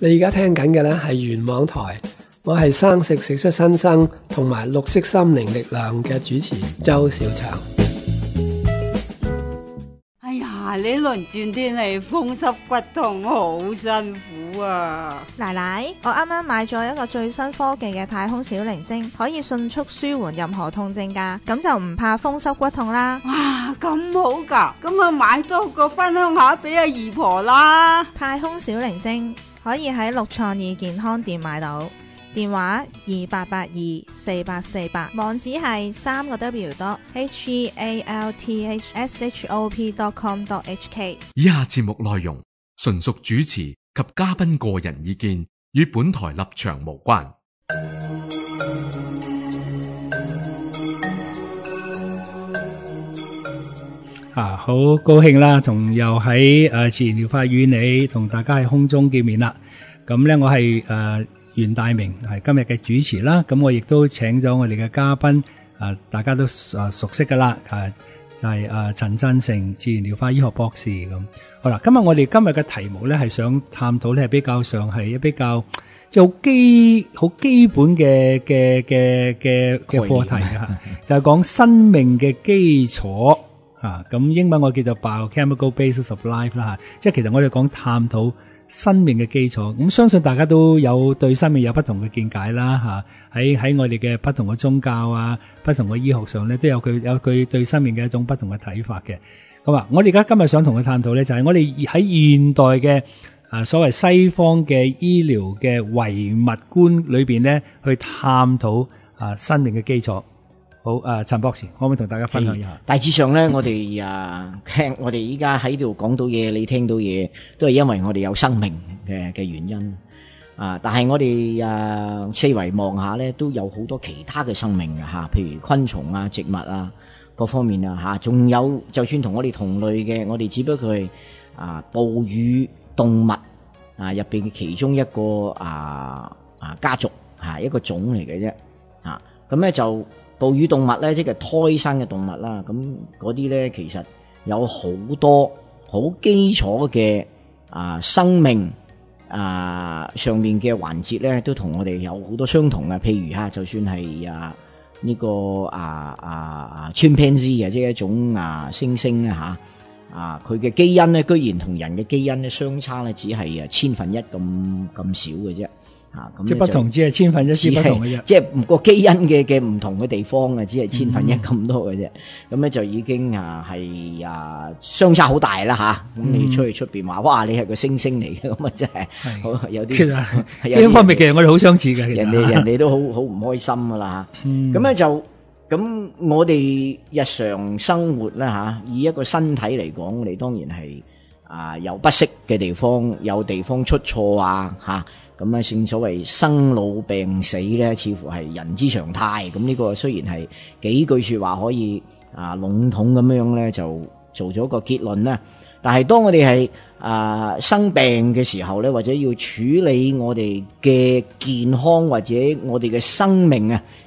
你而家聽緊嘅呢係元網台，我係生食食出新生同埋綠色心靈力量嘅主持周小祥。哎呀，呢輪轉天氣風濕骨痛，好辛苦啊！奶奶，我啱啱買咗一個最新科技嘅太空小靈精，可以迅速舒緩任何痛症噶，咁就唔怕風濕骨痛啦。哇，咁好噶，咁啊買多個分享下俾阿姨婆啦。太空小靈精可以喺六創意健康店買到，電話二八八二四八四八，網址係三個 W 多 H E A L T H S H O P dot com dot H K。以下節目內容純屬主持及嘉賓個人意見，與本台立場無關。啊，好高興啦，同又喺誒自然療法院你同大家喺空中見面啦。咁咧，我係誒袁大明，係今日嘅主持啦。咁我亦都請咗我哋嘅嘉賓，啊，大家都啊熟悉噶啦，啊，就係啊陳振成自然療法醫學博士咁。好啦，今日我哋今日嘅題目咧係想探討咧係比較上係一比較即係好基好基本嘅嘅嘅嘅嘅課題嘅嚇，就係講生命嘅基礎。啊，咁英文我叫做 biochemical basis of life 啦，吓，即係其實我哋講探討生命嘅基礎。咁相信大家都有對生命有不同嘅見解啦，吓，喺喺我哋嘅不同嘅宗教啊，不同嘅醫學上咧，都有佢有佢對生命嘅一種不同嘅睇法嘅。咁啊，我哋而家今日想同佢探討咧，就係我哋喺現代嘅啊所謂西方嘅醫療嘅唯物觀裏邊咧，去探討啊生命嘅基礎。好，誒，陳博士，可唔可以同大家分享一下？大致上咧，我哋啊，听我哋依家喺度講到嘢，你聽到嘢，都係因為我哋有生命嘅嘅原因啊。但係我哋啊，四圍望下咧，都有好多其他嘅生命嘅吓，譬如昆蟲啊、植物啊，各方面啊吓，仲有就算同我哋同類嘅，我哋只不過係啊哺乳動物啊入边嘅其中一個啊啊家族吓一個種嚟嘅啫啊，咁咧就。哺乳動物咧，即係胎生嘅動物啦。咁嗰啲咧，其實有好多好基礎嘅啊生命啊上面嘅環節咧，都同我哋有好多相同嘅。譬如吓，就算係啊呢個啊啊啊 chimpanzee，即係一種啊猩猩啊吓啊，佢嘅基因咧，居然同人嘅基因咧相差咧，只係啊千分一咁咁少嘅啫。即係不同，只係千分一之不同嘅啫。即係唔個基因嘅嘅唔同嘅地方啊，只係千分一咁多嘅啫。咁、嗯、咧就已經啊係啊相差好大啦吓。咁、嗯、你出去出邊話，哇！你係個星星嚟嘅，咁啊真係好有啲。其實 呢方面其實我哋好相似嘅。人哋人哋都好好唔開心噶啦吓。咁、嗯、咧就咁，我哋日常生活啦吓，以一個身體嚟講，我哋當然係啊有不適嘅地方，有地方出錯啊吓。咁啊，正所謂生老病死咧，似乎係人之常態。咁呢個雖然係幾句說話可以啊籠統咁樣咧，就做咗個結論啦。但係當我哋係啊生病嘅時候咧，或者要處理我哋嘅健康或者我哋嘅生命啊。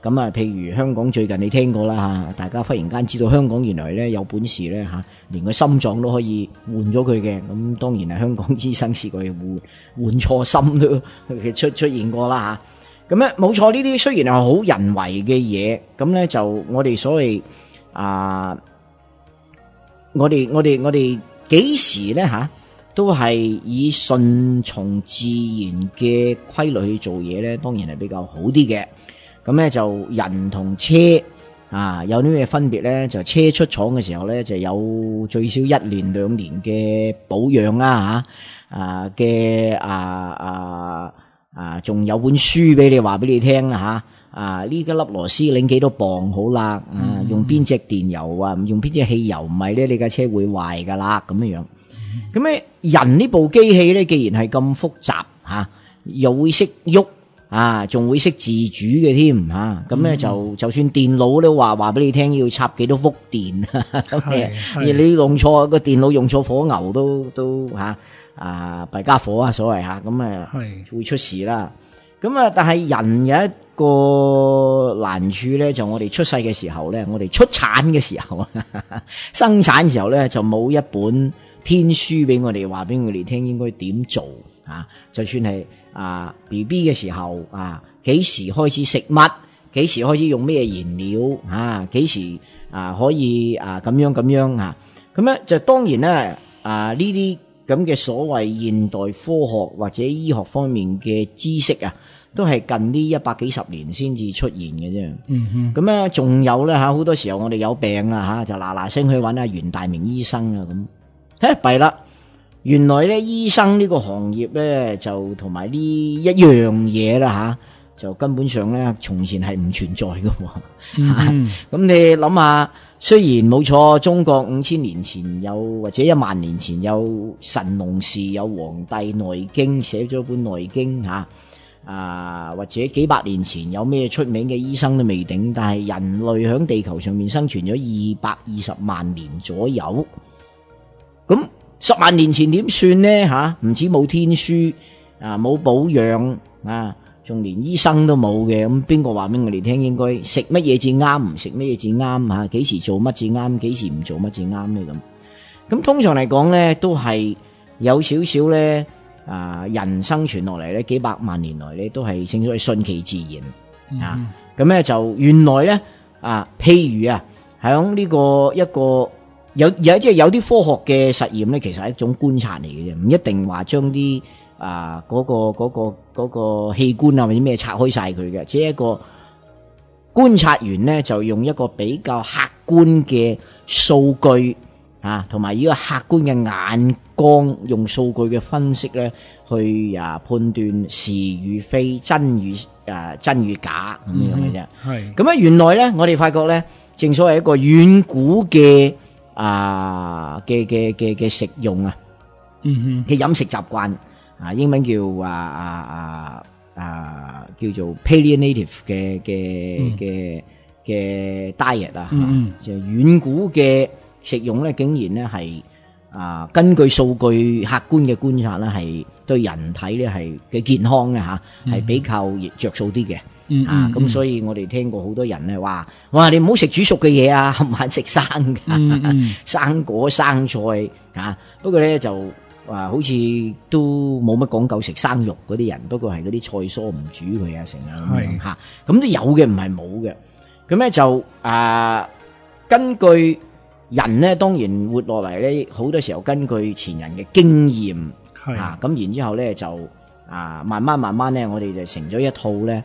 咁啊，譬如香港最近你听过啦吓，大家忽然间知道香港原来咧有本事咧吓，连个心脏都可以换咗佢嘅。咁当然系香港医生试过换换错心都出出现过啦吓。咁咧冇错，呢啲虽然系好人为嘅嘢，咁咧就我哋所谓啊，我哋我哋我哋几时咧吓，都系以顺从自然嘅规律去做嘢咧，当然系比较好啲嘅。咁咧就人同車啊有啲咩分別咧？就車出厂嘅時候咧，就有最少一年兩年嘅保養啦吓，啊嘅啊啊啊，仲有本書俾你話俾你聽啦吓，啊呢個粒螺絲擰幾多磅好啦，嗯，用邊隻電油啊，用邊隻汽油唔係咧，你架車會壞噶啦咁樣樣。咁咧人呢部機器咧，既然係咁複雜吓，又會識喐。啊，仲會識自主嘅添嚇，咁咧就就算電腦都話話俾你聽要插幾多伏電，咁係而你用錯個電腦用錯火牛都都嚇啊弊家伙啊所謂嚇，咁啊係會出事啦。咁啊，但係人有一個難處咧，就我哋出世嘅時候咧，我哋出產嘅時候啊，生產嘅時候咧，就冇一本天書俾我哋話俾我哋聽應該點做啊。就算係啊 B B 嘅時候啊，幾時開始食乜？幾時開始用咩燃料啊？幾時啊可以啊咁樣咁樣啊？咁咧就當然咧啊呢啲咁嘅所謂現代科學或者醫學方面嘅知識啊，都係近呢一百幾十年先至出現嘅啫。嗯咁咧仲有咧嚇，好多時候我哋有病啊嚇，就嗱嗱聲去揾阿袁大明醫生啊咁。嘿弊啦，原來咧醫生呢個行業咧就同埋呢一樣嘢啦嚇，就根本上咧從前係唔存在嘅喎。哼，嗯 咁你諗下，雖然冇錯，中國五千年前有或者一萬年前有神農氏有《皇帝內經》寫咗本《內經》嚇，啊或者幾百年前有咩出名嘅醫生都未定，但係人類喺地球上面生存咗二百二十萬年左右，咁十萬年前點算呢？嚇？唔止冇天書啊，冇保養啊！仲連醫生都冇嘅，咁邊個話俾我哋聽應該食乜嘢至啱，唔食乜嘢至啱嚇？幾時做乜至啱，幾時唔做乜至啱呢咁？咁通常嚟講呢，都係有少少呢啊，人生存落嚟呢，幾百萬年來呢，都係正所謂順其自然啊。咁呢就原來呢啊，譬如啊，響呢個一個有有即係有啲科學嘅實驗咧，其實係一種觀察嚟嘅啫，唔一定話將啲啊嗰、個嗰、個嗰、個器官啊或者咩拆開晒佢嘅，只係一個觀察員咧就用一個比較客觀嘅數據啊，同埋呢個客觀嘅眼光，用數據嘅分析咧去啊判斷是與非、真與誒、啊真與假咁樣嘅啫。係咁啊，原來咧，我哋發覺咧，正所謂一個遠古嘅啊嘅嘅嘅嘅食用啊嗯嘅飲食习惯啊，英文叫啊啊啊啊叫做 Paleonative 嘅嘅嗯。嘅嘅 diet 啊，就遠古嘅食用咧，竟然咧系啊根据数据客观嘅观察咧，系对人体咧系嘅健康咧嚇係比较着数啲嘅。嗯啊，咁所以我哋聽過好多人咧話，哇，你唔好食煮熟嘅嘢啊，冚食生嘅，嗯嗯生果生菜啊。不過咧就啊，好似都冇乜講究食生肉嗰啲人，不過係嗰啲菜蔬唔煮佢啊，成啊咁樣係嚇，咁都有嘅，唔係冇嘅。咁咧就啊，根據人咧，當然活落嚟咧，好多時候根據前人嘅經驗。係啊，咁然之後咧就啊，慢慢慢慢咧，我哋就成咗一套咧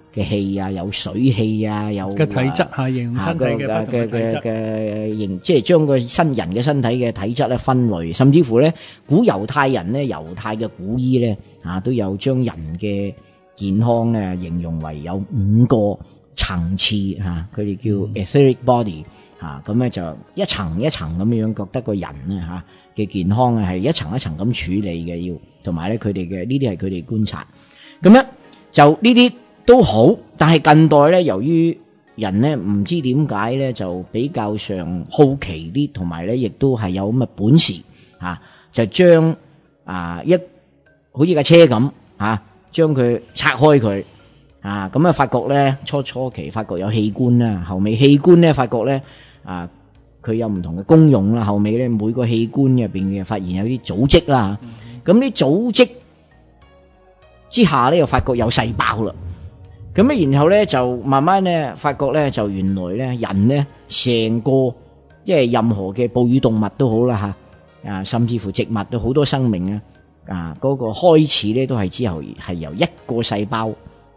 嘅氣啊，有水氣啊，有嘅體質啊係形容身體嘅嘅嘅嘅形，即係將個新人嘅身體嘅體質咧分類，甚至乎咧古猶太人咧，猶太嘅古醫咧啊都有將人嘅健康咧形容為有五個層次嚇，佢哋叫 etheric body 嚇，咁咧就一層一層咁樣覺得個人咧嚇嘅健康啊係一層一層咁處理嘅要，同埋咧佢哋嘅呢啲係佢哋觀察，咁咧就呢啲都好，但係近代咧由於人咧唔知點解咧就比較上好奇啲，同埋咧亦都係有咁嘅本事啊，就將啊一好似架車咁啊，將佢拆開佢啊，咁啊發覺咧初初期發覺有器官啦，後尾器官咧發覺咧啊佢有唔同嘅功用啦，後尾咧每個器官入边嘅發現有啲組織啦，咁啲組織之下咧又發覺有細胞啦。咁咧，然後咧就慢慢咧發覺咧，就原來咧人咧成個即係任何嘅哺乳動物都好啦吓，啊甚至乎植物都好多生命啊，啊嗰個開始咧都係之後係由一個細胞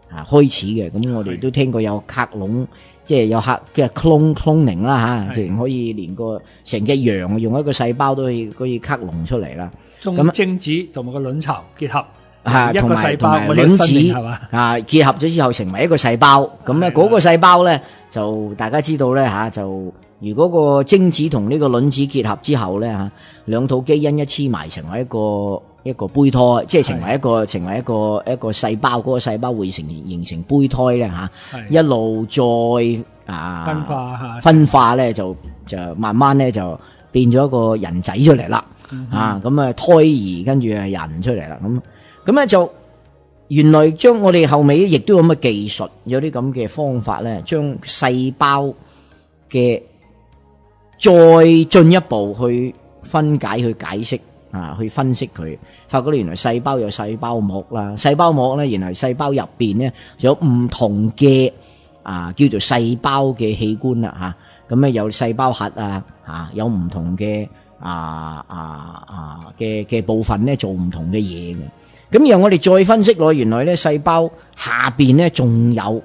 啊開始嘅。咁我哋都聽過有克隆，即係有克嘅 clone cloning 啦吓，直情可以連個成隻羊用一個細胞都可以可以克隆出嚟啦。咁精子同埋個卵巢結合。吓，同埋我呢個卵子？啊，結合咗之後成為一個細胞，咁咧係嗰個細胞咧就大家知道咧吓，就如果個精子同呢個卵子結合之後咧吓，兩套基因一黐埋，成為一個一個胚胎，即係成為一個成為一個一個細胞，嗰、個細胞會成形成胚胎咧吓，係一路再啊分化下分化咧就就慢慢咧就變咗一個人仔出嚟啦，啊咁啊胎兒跟住啊人出嚟啦，咁咁咧就原來將我哋後尾亦都有咁嘅技術，有啲咁嘅方法咧，將細胞嘅再進一步去分解、去解釋啊，去分析佢，發覺咧原來細胞有細胞膜啦，細胞膜咧原來細胞入边咧有唔同嘅啊叫做細胞嘅器官啦吓，咁咧有細胞核啊嚇，有唔同嘅啊啊啊嘅嘅部分咧做唔同嘅嘢嘅。咁然後我哋再分析落，原來咧細胞下边咧仲有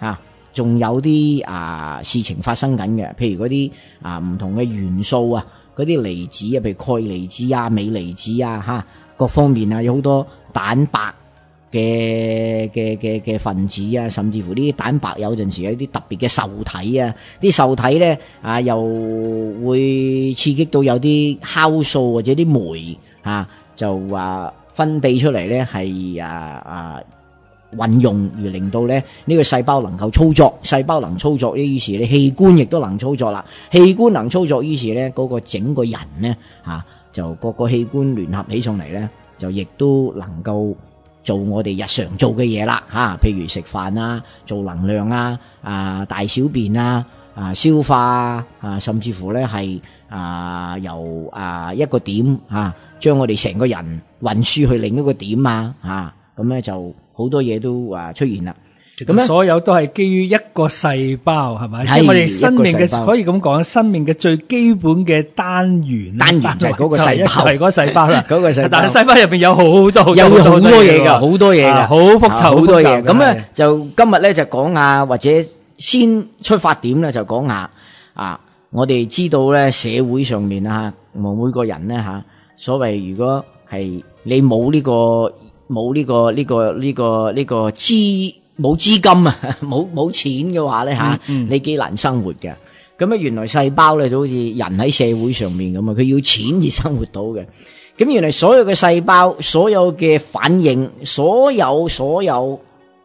啊，仲有啲啊事情發生緊嘅，譬如嗰啲啊唔同嘅元素啊，嗰啲離子啊，譬如鈣離子啊、镁離子啊，嚇各方面啊，有好多蛋白嘅嘅嘅嘅分子啊，甚至乎呢啲蛋白有陣時有啲特別嘅受體啊，啲受體咧啊又會刺激到有啲酵素或者啲酶啊，就話。分泌出嚟咧係啊啊運用而令到咧呢個細胞能夠操作，細胞能操作，於是咧器官亦都能操作啦。器官能操作，於是咧嗰個整個人咧嚇就各個器官聯合起上嚟咧，就亦都能夠做我哋日常做嘅嘢啦吓，譬如食飯啊、做能量啊、啊大小便啊、啊消化啊，甚至乎咧係啊由啊一個點啊。將我哋成個人運輸去另一個點啊，吓咁咧就好多嘢都啊出現啦。咁咧，所有都係基於一個細胞，係咪？即係係我哋生命嘅可以咁講，生命嘅最基本嘅單元，單元就係嗰個細胞就係嗰個細胞啦。嗰個細胞但係細胞入邊有好多，有好多嘢噶，㗎好多嘢噶，啊好複雜，好多嘢。咁咧就今日咧就講下，或者先出發點咧就講下啊，我哋知道咧社會上面啊，我每個人咧吓，所謂如果係你冇呢個冇呢個呢個呢個呢個資冇資金啊，冇冇錢嘅話咧吓，你幾難生活嘅。咁啊，原來細胞咧就好似人喺社會上面咁啊，佢要錢至生活到嘅。咁原來所有嘅細胞、所有嘅反應、所有所有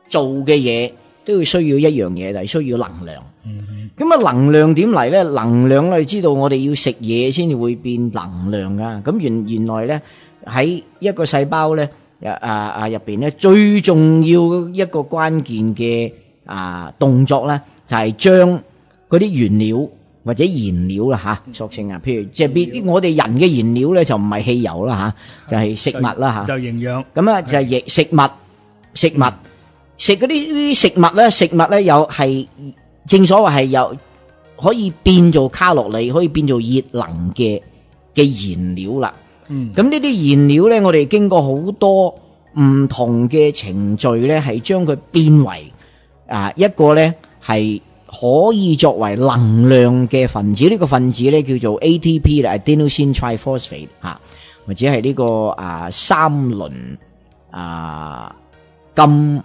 做嘅嘢，都要需要一樣嘢，就係需要能量。咁啊，能量點嚟咧？能量我哋知道，我哋要食嘢先至會變能量噶。咁原原來咧喺一個細胞咧，啊啊啊入邊咧最重要一個關鍵嘅啊動作咧，就係將嗰啲原料或者燃料啦吓，索性啊，譬如即係邊我哋人嘅燃料咧就唔係汽油啦吓，就係食物啦吓。就營養。咁啊就係食食物，食物食嗰啲啲食物咧，食物咧有係正所謂係有可以變做卡路里，可以變做熱能嘅嘅燃料啦。嗯，咁呢啲燃料咧，我哋經過好多唔同嘅程序咧，係將佢變為啊一個咧係可以作為能量嘅分子。呢、個分子咧叫做 ATP 啦，adenosine triphosphate 嚇，或者係呢、個啊三輪啊金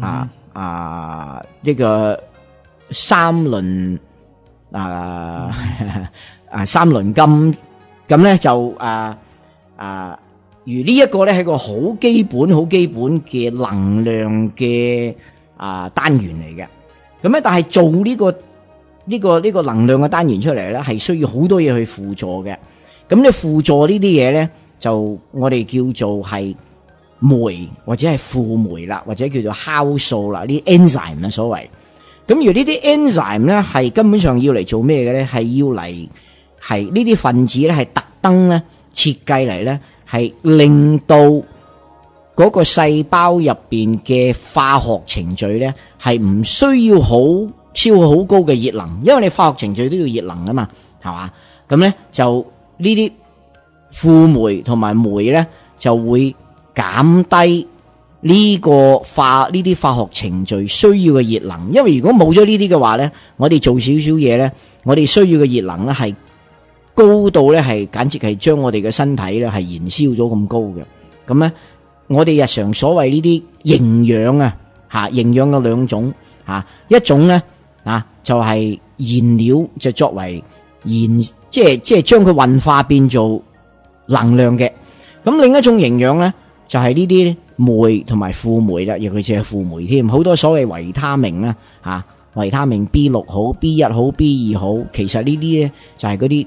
啊啊呢、個三轮啊 啊三輪金。咁咧就啊啊，如呢一個咧係個好基本、好基本嘅能量嘅啊單元嚟嘅。咁咧，但係做呢、個呢、個呢、個能量嘅單元出嚟咧，係需要好多嘢去輔助嘅。咁你輔助呢啲嘢咧，就我哋叫做係酶或者係副酶啦，或者叫做酵素啦，呢啲 enzyme 啊所謂。咁而呢啲 enzyme 咧係根本上要嚟做咩嘅咧？係要嚟。係呢啲分子咧，係特登咧設計嚟咧，係令到嗰個細胞入边嘅化學程序咧，係唔需要好超好高嘅熱能，因為你化學程序都要熱能啊嘛，係嘛？咁咧就呢啲富酶同埋酶咧就會減低呢個化呢啲化學程序需要嘅熱能，因為如果冇咗呢啲嘅話咧，我哋做少少嘢咧，我哋需要嘅熱能咧係高度咧係簡直係將我哋嘅身體咧係燃燒咗咁高嘅，咁咧。我哋日常所謂呢啲營養啊，吓營養嘅兩種吓，一種咧啊就係燃料，就作為燃，即係即係將佢運化變做能量嘅。咁另一種營養咧就係呢啲酶同埋輔酶啦，尤其是係輔酶添，好多所謂維他命啦吓，維他命 B 六好、B 一好、B 二好，其實呢啲咧就係嗰啲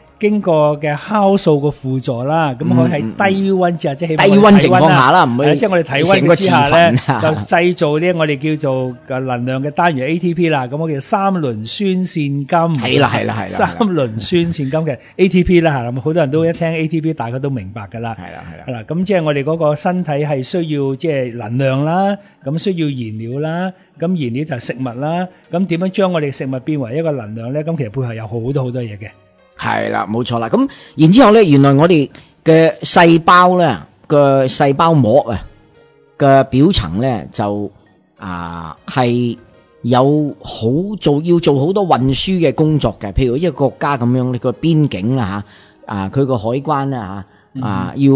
經過嘅酵素嘅輔助啦，咁可以喺低温之下，即係低温情況下啦，唔會即係我哋體温之下咧，就製造呢我哋叫做嘅能量嘅單元 ATP 啦。咁我叫三磷酸腺苷，係啦係啦係啦，三磷酸腺苷嘅 ATP 啦吓，咁好多人都一聽 ATP，大家都明白噶啦。係啦係啦，係啦，咁即係我哋嗰個身體係需要即係能量啦，咁需要燃料啦，咁燃料就係食物啦，咁點樣將我哋食物變為一個能量咧？咁其實背後有好多好多嘢嘅。系啦，冇错啦。咁然之后咧，原来我哋嘅细胞咧，嘅细胞膜啊嘅表层咧就啊系有好做要做好多运输嘅工作嘅。譬如一个国家咁样，你个边境啦吓，啊佢个海关啦吓。啊，要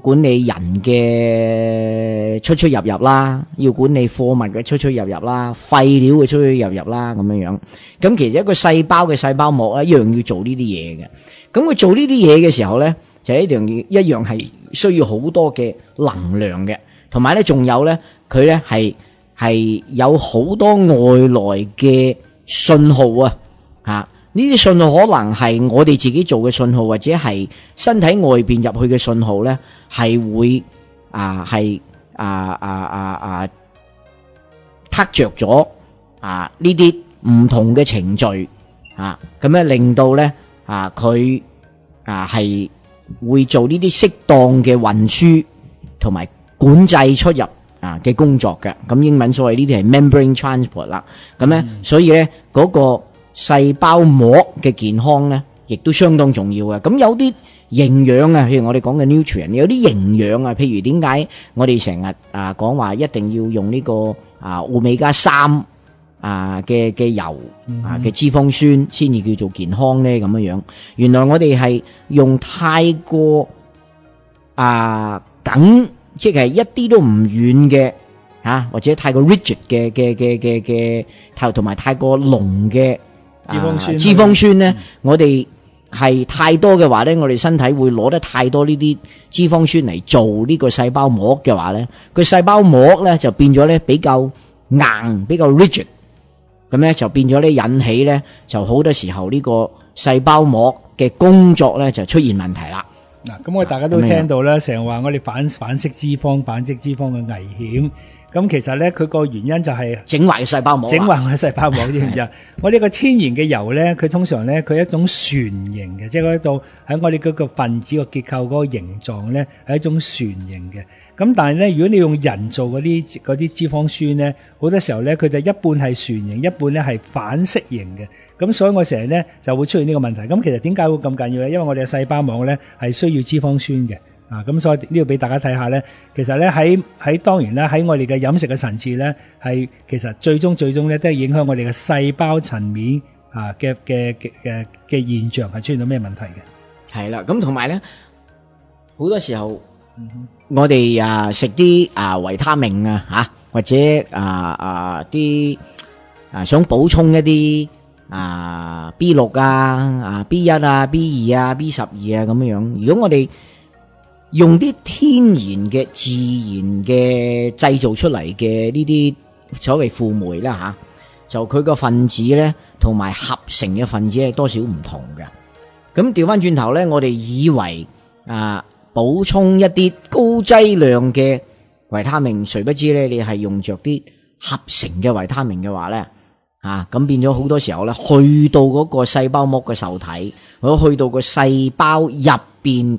管理人嘅出出入入啦，要管理貨物嘅出出入入啦，廢料嘅出出入入啦，咁樣樣。咁其實一個細胞嘅細胞膜咧，一樣要做呢啲嘢嘅。咁佢做呢啲嘢嘅時候咧，就一樣一樣係需要好多嘅能量嘅，同埋咧仲有咧，佢咧係係有好多外來嘅信號啊，吓。呢啲信號可能係我哋自己做嘅信號，或者係身體外邊入去嘅信號咧，係會啊係啊啊啊啊，撻着咗啊呢啲唔同嘅程序啊，咁咧令到咧啊佢啊係會做呢啲適當嘅運輸同埋管制出入啊嘅工作嘅。咁英文所謂呢啲係 membrane transport 啦。咁咧，所以咧嗰個。細胞膜嘅健康咧，亦都相當重要嘅。咁有啲營養啊，譬如我哋講嘅 nutrient，有啲營養啊，譬如點解我哋成日啊講話一定要用呢個啊歐米伽三啊嘅嘅油啊嘅脂肪酸先至叫做健康咧咁樣樣。原來我哋係用太過啊緊，即係一啲都唔軟嘅啊，或者太過 rigid 嘅嘅嘅嘅嘅，太同埋太過濃嘅。脂肪酸，脂肪酸咧，我哋係太多嘅話咧，我哋身體會攞得太多呢啲脂肪酸嚟做呢個細胞膜嘅話咧，個細胞膜咧就變咗咧比較硬，比較 rigid，咁咧就變咗咧引起咧就好多時候呢個細胞膜嘅工作咧就出現問題啦。嗱，咁我大家都聽到咧，成日話我哋反反式脂肪、反式脂肪嘅危險。咁其實咧，佢個原因就係整壞細胞膜，整壞嘅細胞膜知唔知啊？我呢個天然嘅油咧，佢通常咧，佢係一種船形嘅，即係嗰度喺我哋嗰個分子個結構嗰個形狀咧，係一種船形嘅。咁但係咧，如果你用人造嗰啲嗰啲脂肪酸咧，好多時候咧，佢就一半係船形，一半咧係反式形嘅。咁所以我成日咧就會出現呢個問題。咁其實點解會咁緊要咧？因為我哋嘅細胞膜咧係需要脂肪酸嘅。啊，咁所以呢度俾大家睇下咧，其實咧喺喺當然咧喺我哋嘅飲食嘅層次咧，係其實最終最終咧都係影響我哋嘅細胞層面啊嘅嘅嘅嘅嘅現象係出現到咩問題嘅？係啦，咁同埋咧好多時候，我哋啊食啲啊維他命啊吓，或者啊啊啲啊想補充一啲啊 B 六啊啊 B 一啊 B 二啊 B 十二啊咁樣樣，如果我哋用啲天然嘅、自然嘅製造出嚟嘅呢啲所謂輔酶啦吓，就佢個分子咧，同埋合成嘅分子係多少唔同嘅。咁調翻轉頭咧，我哋以為啊補充一啲高劑量嘅維他命，誰不知咧你係用着啲合成嘅維他命嘅話咧，啊咁變咗好多時候咧，去到嗰個細胞膜嘅受體，或者去到個細胞入邊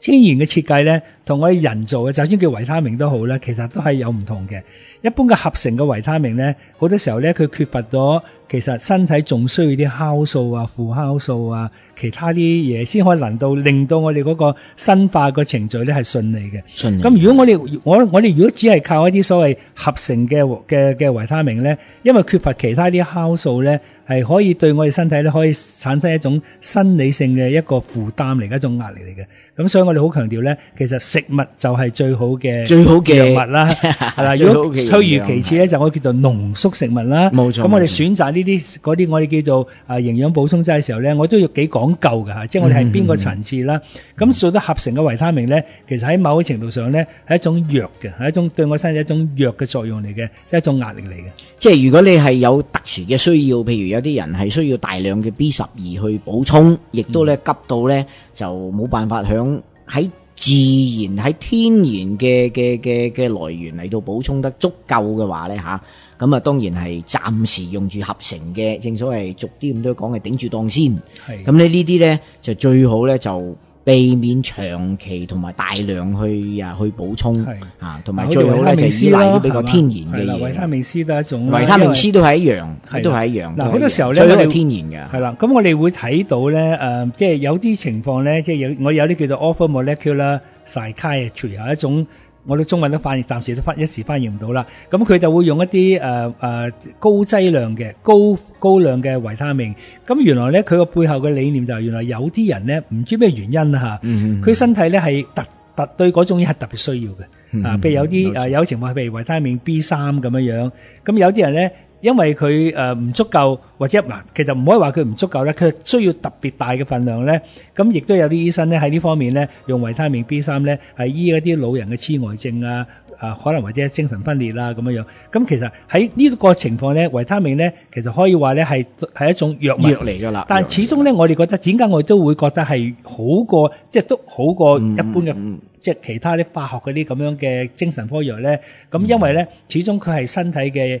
天然嘅設計咧，同我哋人造嘅，就算叫維他命都好咧，其實都係有唔同嘅。一般嘅合成嘅維他命咧，好多時候咧佢缺乏咗，其實身體仲需要啲酵素啊、輔酵素啊、其他啲嘢，先可以能到令到我哋嗰個生化個程序咧係順利嘅。順利咁如果我哋我我哋如果只係靠一啲所謂合成嘅嘅嘅維他命咧，因為缺乏其他啲酵素咧，係可以對我哋身體咧可以產生一種生理性嘅一個負擔嚟嘅一種壓力嚟嘅。咁所以我哋好強調咧，其實食物就係最好嘅最好嘅藥物啦，係啦。如果嘅推而其次咧，就我叫做濃縮食物啦。冇錯咁我哋冇錯選擇呢啲嗰啲我哋叫做啊營養補充劑嘅時候咧，我都要幾講究嘅嚇，即係我哋係邊個層次啦。咁做得合成嘅維他命咧，其實喺某個程度上咧係一種藥嘅，係一種對我身體一種藥嘅作用嚟嘅，一種壓力嚟嘅。即係如果你係有特殊嘅需要，譬如有啲人係需要大量嘅 B 十二去補充，亦都咧急到咧就冇辦法响喺自然喺天然嘅嘅嘅嘅來源嚟到補充得足夠嘅話咧吓，咁啊當然係暫時用住合成嘅，正所謂逐啲咁多講嘅頂住檔先。系咁咧呢啲咧就最好咧就避免長期同埋大量去啊去補充係啊，同埋最好咧就依賴比較天然嘅係啦維他。命 C 都係一種啦維他命 C 都係一樣係，都係一樣。嗱好多時候咧最好係天然嘅。係啦，咁我哋會睇到咧，誒、即係有啲情況咧，即係有我有啲叫做 offer molecular psychiatry 有一種，我哋中文都翻譯，暫時都翻一時翻譯唔到啦。咁佢就會用一啲誒誒高劑量嘅高高量嘅維他命。咁原來咧，佢個背後嘅理念就係原來有啲人咧，唔知咩原因啦嚇，嗯佢、身體咧係特特對嗰種嘢係特別需要嘅。嗯啊，譬如有啲冇錯誒有情況，譬如維他命 B 三咁樣樣，咁有啲人咧，因為佢誒唔足夠，或者嗱，其實唔可以話佢唔足夠咧，佢需要特別大嘅份量咧，咁亦都有啲醫生咧喺呢方面咧，用維他命 B 三咧係醫一啲老人嘅痴呆症啊，啊可能或者精神分裂啦咁樣樣，咁其實喺呢個情況咧，維他命咧其實可以話咧係係一種藥物嚟㗎啦。但始終咧，我哋覺得點解我哋都會覺得係好過，即係都好過嗯一般嘅，嗯即係其他啲化學嗰啲咁樣嘅精神科藥咧。咁因為咧，始終佢係身體嘅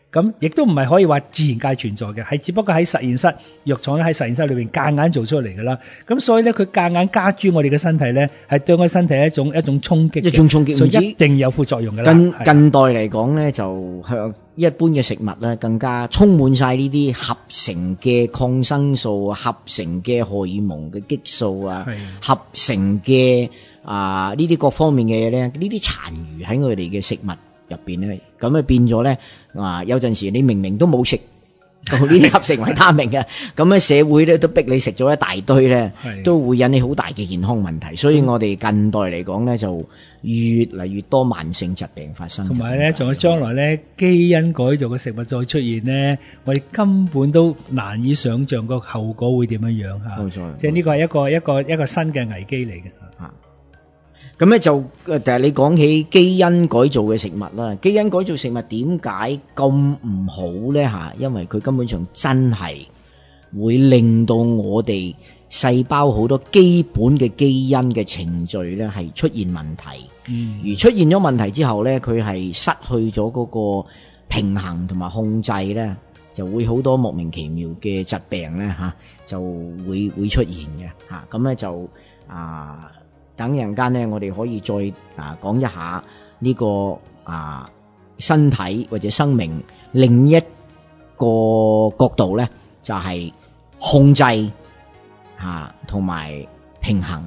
咁亦都唔係可以話自然界存在嘅，係只不過喺實驗室藥廠咧喺實驗室裏邊夾硬做出嚟㗎啦。咁所以咧，佢夾硬加諸我哋嘅身體咧，係對我哋身體一種一種衝擊，一種衝擊所以一定有副作用㗎啦。近近代嚟講咧，就向一般嘅食物咧，更加充滿晒呢啲合成嘅抗生素、合成嘅荷爾蒙嘅激素啊，合成嘅啊呢啲各方面嘅嘢咧，呢啲殘餘喺我哋嘅食物入邊咧，咁啊變咗咧啊有陣時你明明都冇食到 呢啲合成維他命嘅，咁咧社會咧都逼你食咗一大堆咧係，都會引起好大嘅健康問題。所以我哋近代嚟講咧，就越嚟越多慢性疾病發生。同埋咧，仲有將來咧基因改造嘅食物再出現咧，我哋根本都難以想像個後果會點樣樣嚇。冇錯即係呢個係一個一個一個新嘅危機嚟嘅。咁咧就誒，但係你講起基因改造嘅食物啦，基因改造食物點解咁唔好咧嚇？因為佢根本上真係會令到我哋細胞好多基本嘅基因嘅程序咧係出現問題。嗯，而出現咗問題之後咧，佢係失去咗嗰個平衡同埋控制咧，就會好多莫名其妙嘅疾病咧嚇、就會會出現嘅嚇。咁、咧就啊，等陣間咧，我哋可以再啊講一下呢、個啊身體或者生命另一個角度咧，就係、控制嚇同埋平衡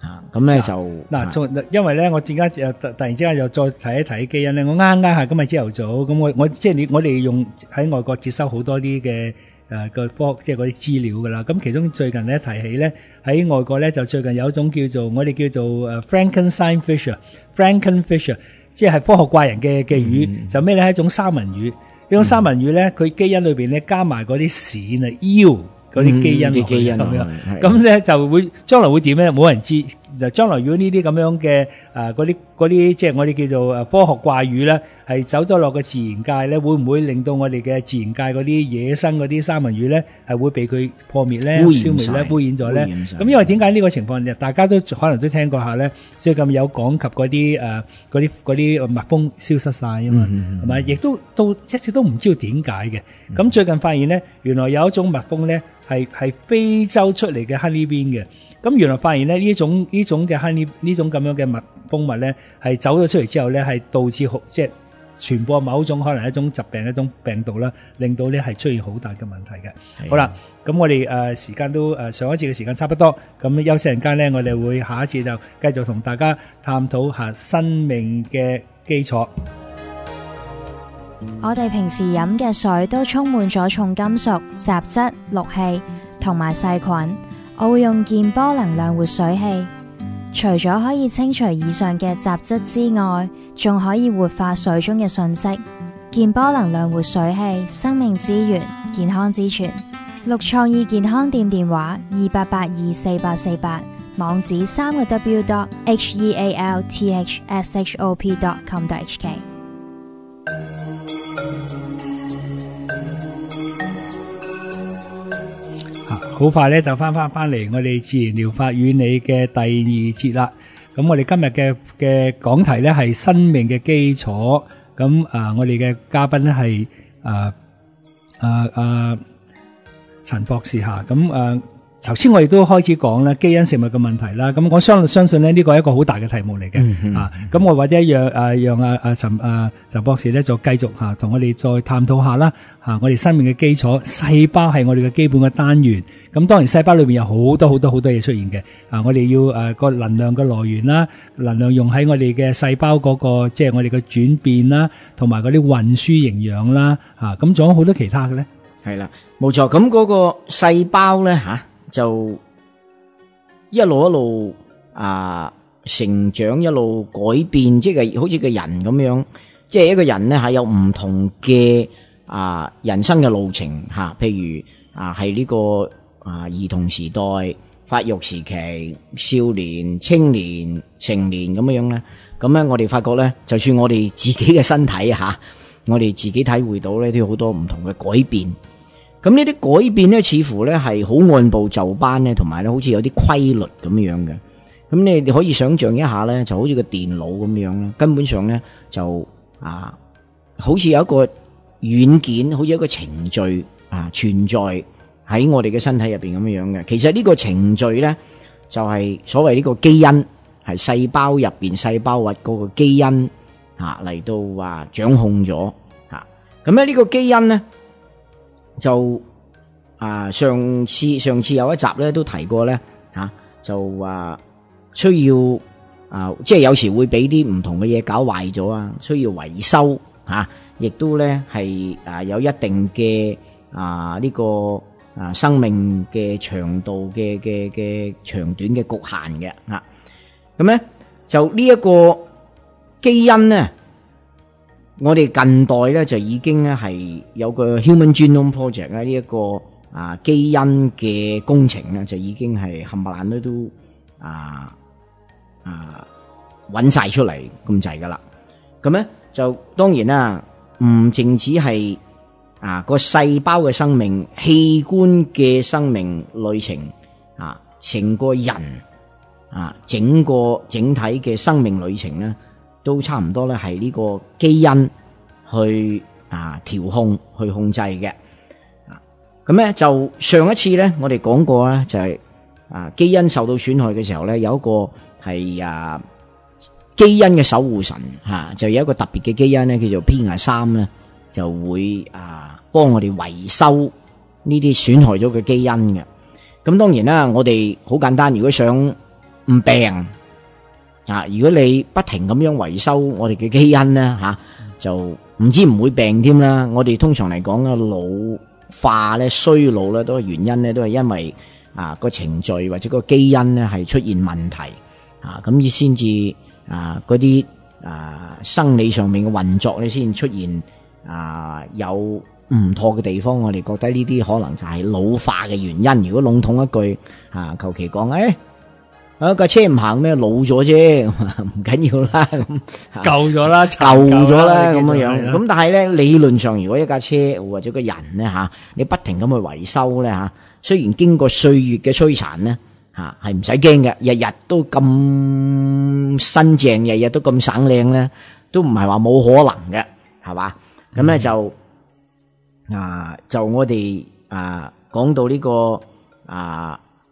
嚇。咁、咧就嗱，因為咧，我點解又突突然之間又再睇一睇基因咧？我啱啱下今日朝頭早，咁我我即係你我哋用喺外國接收好多啲嘅誒個科即係嗰啲資料噶啦。咁其中最近咧提起咧喺外國咧就最近有一種叫做我哋叫做誒 Frankenstein fish 啊，Frankenfish 啊，即係科學怪人嘅嘅魚，就咩咧係一種三文魚。呢種三文魚咧，佢基因裏邊咧加埋嗰啲線啊腰嗰啲基因落去咁樣落去係咁咧就會將來會點咧？冇人知。就將來如果呢啲咁樣嘅誒嗰啲嗰啲即係我哋叫做誒科學怪魚咧，係走咗落個自然界咧，會唔會令到我哋嘅自然界嗰啲野生嗰啲三文魚咧係會被佢破滅咧、消滅咧、污染咗咧？咁因為點解呢個情況？大家都可能都聽過下咧，最近有講及嗰啲誒嗰啲嗰啲蜜蜂消失晒啊嘛，係咪？亦都到一直都唔知道點解嘅。咁最近發現咧，原來有一種蜜蜂咧係係非洲出嚟嘅 honey bean 嘅。咁原來發現咧呢種呢種嘅 honey 呢種咁樣嘅蜜蜂蜜咧係走咗出嚟之後咧係導致好即係傳播某種可能一種疾病一種病毒啦，令到咧係出現好大嘅問題嘅。好啦，咁我哋誒、呃、時間都誒、呃、上一次嘅時間差不多，咁休息陣間咧，我哋會下一次就繼續同大家探討下生命嘅基礎。我哋平時飲嘅水都充滿咗重金屬、雜質、氯氣同埋細菌。我會用健波能量活水器，除咗可以清除以上嘅雜質之外，仲可以活化水中嘅信息。健波能量活水器，生命之源，健康之泉。六創意健康店電話：二八八二四八四八，網址三个 W dot H E A L T H S H O P dot com dot H K。好快咧就翻翻翻嚟我哋自然疗法与你嘅第二节啦。咁我哋今日嘅嘅讲题咧系生命嘅基础。咁啊，我哋嘅嘉宾咧系啊啊啊陈博士吓。咁啊，頭先我哋都開始講啦，基因食物嘅問題啦。咁我相相信咧呢個係一個好大嘅題目嚟嘅啊。咁我或者讓啊讓啊啊陳啊陳博士咧就繼續吓同我哋再探討下啦。吓，我哋生命嘅基礎，細胞係我哋嘅基本嘅單元。咁當然細胞裏面有好多好多好多嘢出現嘅。啊，我哋要誒個能量嘅來源啦，能量用喺我哋嘅細胞嗰個，即係我哋嘅轉變啦，同埋嗰啲運輸營養啦。啊，咁仲有好多其他嘅咧。係啦，冇錯。咁嗰個細胞咧吓，就一路一路啊成長，一路改變，即係好似個人咁樣。即係一個人咧係有唔同嘅啊人生嘅路程吓，譬如啊係呢個。啊！兒童時代、發育時期、少年、青年、成年咁樣樣咧，咁咧我哋發覺咧，就算我哋自己嘅身體吓，我哋自己體會到咧，都有好多唔同嘅改變。咁呢啲改變咧，似乎咧係好按部就班咧，同埋咧好似有啲規律咁樣嘅。咁你哋可以想象一下咧，就好似個電腦咁樣咧，根本上咧就啊，好似有一個軟件，好似一個程序啊存在。喺我哋嘅身體入邊咁樣嘅，其實呢個程序咧就係所謂呢個基因，係細胞入邊細胞核嗰個基因吓嚟到話掌控咗吓。咁咧呢個基因咧就啊上次上次有一集咧都提過咧吓，就話需要啊即係有時會俾啲唔同嘅嘢搞壞咗啊，需要維修吓，亦都咧係啊有一定嘅啊呢個。啊，生命嘅長度嘅嘅嘅長短嘅局限嘅吓，咁咧就呢一個基因咧，我哋近代咧就已經咧係有個 Human Genome Project 咧呢一個啊基因嘅工程咧就已經係冚唪唥咧都啊啊揾晒出嚟咁滯噶啦，咁咧就當然啦，唔淨止係。啊！個細胞嘅生命、器官嘅生命旅程啊，成個人啊，整個整體嘅生命旅程咧，都差唔多咧，係呢個基因去啊調控、去控制嘅。咁咧就上一次咧，我哋講過咧，就係啊基因受到損害嘅時候咧，有一個係啊基因嘅守護神吓，就有一個特別嘅基因咧，叫做 P 廿三咧。就會啊幫我哋維修呢啲損害咗嘅基因嘅。咁當然啦，我哋好簡單，如果想唔病啊，如果你不停咁樣維修我哋嘅基因咧吓，就唔知唔會病添啦。我哋通常嚟講啊，老化咧、衰老咧，都係原因咧，都係因為啊個程序或者個基因咧係出現問題啊，咁而先至啊嗰啲啊生理上面嘅運作咧，先出現啊有唔妥嘅地方。我哋覺得呢啲可能就係老化嘅原因。如果籠統一句啊，求其講誒。啊架車唔行咩？老咗啫，唔緊要啦。咁舊咗啦，舊咗啦，咁樣樣。樣咁但係咧，理論上如果一架車或者個人咧吓，你不停咁去維修咧吓，雖然經過歲月嘅摧殘咧吓，係唔使驚嘅，日日都咁新淨，日日都咁省靚咧，都唔係話冇可能嘅，係嘛？咁咧就啊，就我哋啊講到呢個啊。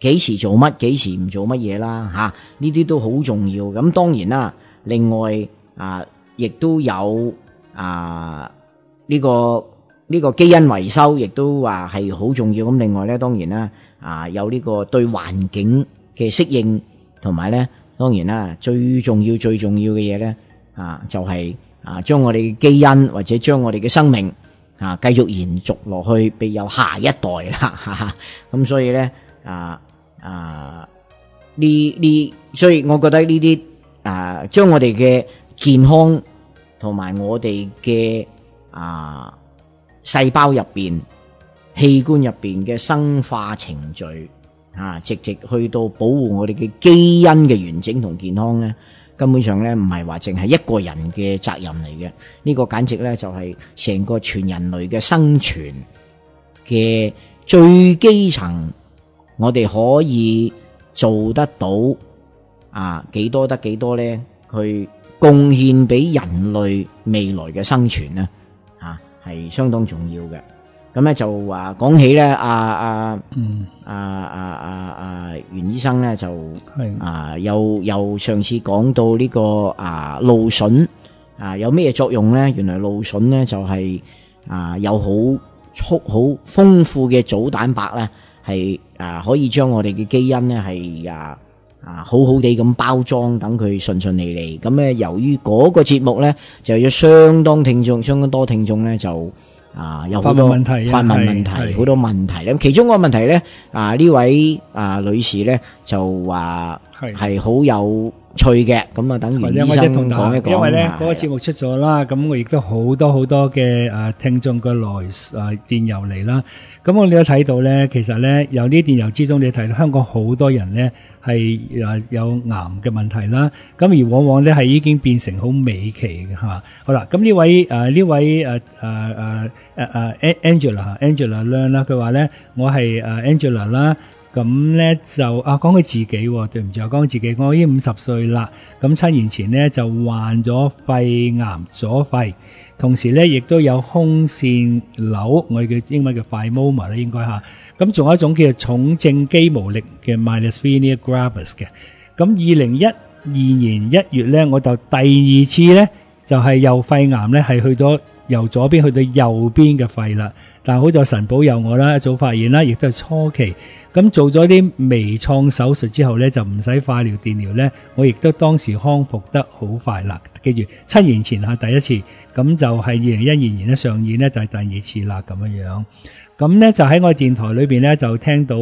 幾時做乜，幾時唔做乜嘢啦？吓，呢啲都好重要。咁當然啦，另外啊，亦都有啊呢個呢个基因維修，亦都話係好重要。咁另外咧，當然啦，啊有呢個對環境嘅適應，同埋咧，當然啦，最重要最重要嘅嘢咧，啊就係啊將我哋嘅基因或者將我哋嘅生命啊繼續延續落去，俾有下一代啦。哈哈，咁所以咧啊。啊！呢呢，所以我覺得呢啲啊，將我哋嘅健康同埋我哋嘅啊細胞入边、器官入边嘅生化程序啊，直直去到保護我哋嘅基因嘅完整同健康咧，根本上咧唔係話淨係一個人嘅責任嚟嘅，呢個簡直咧就係成個全人類嘅生存嘅最基層。我哋可以做得到啊？幾多得幾多咧？去貢獻俾人類未來嘅生存咧，啊，係相當重要嘅。咁咧就話講起咧，阿阿嗯阿阿阿阿袁醫生咧就係啊，又又上次講到呢個啊蘆筍啊有咩作用咧？原來蘆筍咧就係啊有好粗好豐富嘅組蛋白咧。係啊，可以將我哋嘅基因咧係啊啊好好地咁包裝，等佢順順利利。咁咧，由於嗰個節目咧，就有相當聽眾，相當多聽眾咧就啊有好多問題，發問問題，好多問題咧。其中個問題咧啊呢位啊女士咧就話係係好有趣嘅，咁啊等於醫生講一講。因為咧嗰個節目出咗啦，咁我亦都好多好多嘅誒聽眾嘅來誒電郵嚟啦。咁我哋都睇到咧，其實咧由呢啲電郵之中，你睇到香港好多人咧係誒有癌嘅問題啦。咁而往往咧係已經變成好美期嘅嚇。好啦，咁呢位誒呢位誒誒誒誒誒 Angela，Angela 啦，佢話咧我係誒 Angela 啦。咁咧就啊講佢自己，對唔住，我講自己，我已經五十歲啦。咁七年前咧就患咗肺癌左肺，同時咧亦都有胸腺瘤，我哋叫英文叫 f i m o m a 啦，應該吓。咁仲有一種叫做重症肌無力嘅 myasthenia gravis 嘅。咁二零一二年一月咧，我就第二次咧就係右肺癌咧係去咗由左邊去到右邊嘅肺啦。但好在神保佑我啦，早發現啦，亦都係初期。咁做咗啲微創手術之後咧，就唔使化療、電療咧，我亦都當時康復得好快啦。記住，七年前係第一次，咁就係二零一二年咧上演咧就係第二次啦咁樣樣。咁咧就喺我電台裏邊咧就聽到